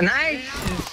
Nice!